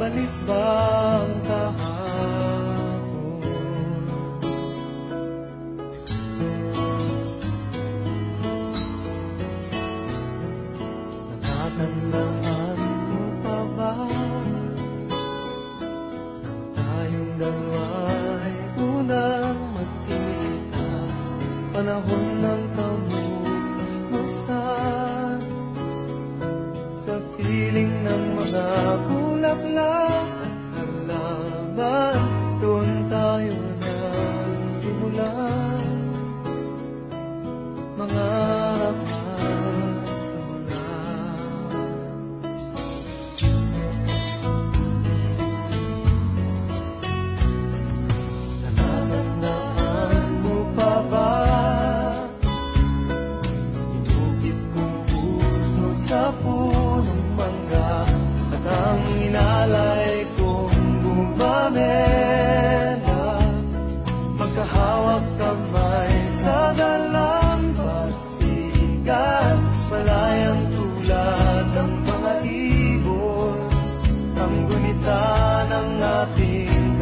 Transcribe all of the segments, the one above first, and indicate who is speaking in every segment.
Speaker 1: Babalik bang kahapon? Natatandaan mo pa ba Nang tayong dalawa'y unang magkita Panahon ng kabukas mo sa Sa piling ng mga buhay at halaman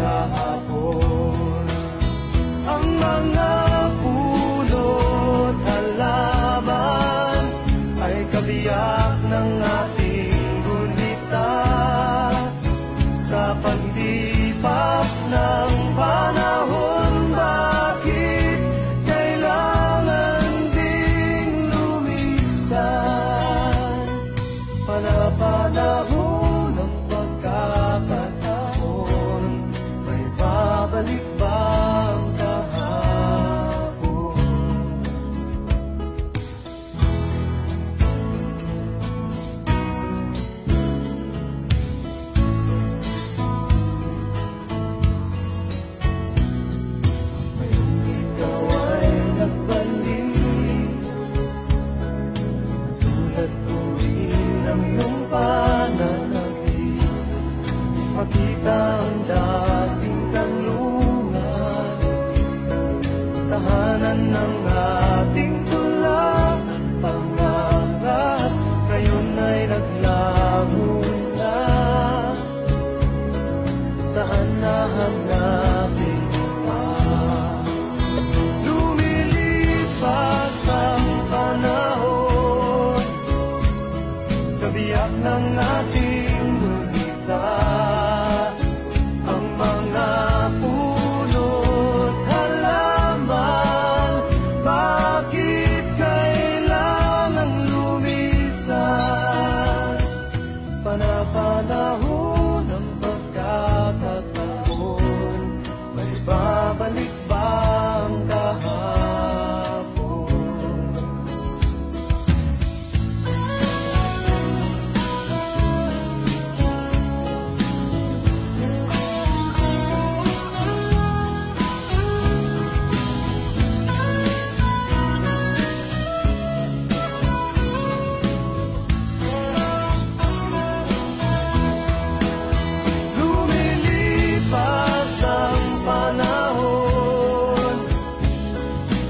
Speaker 1: kahapon. Ang mga halaman Ay kabiyak ng ating gunita Sa paglipas ng panahon Bakit kailangan ding lumisan? Panapanahon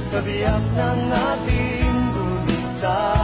Speaker 1: Kabiyak ng ating kulitan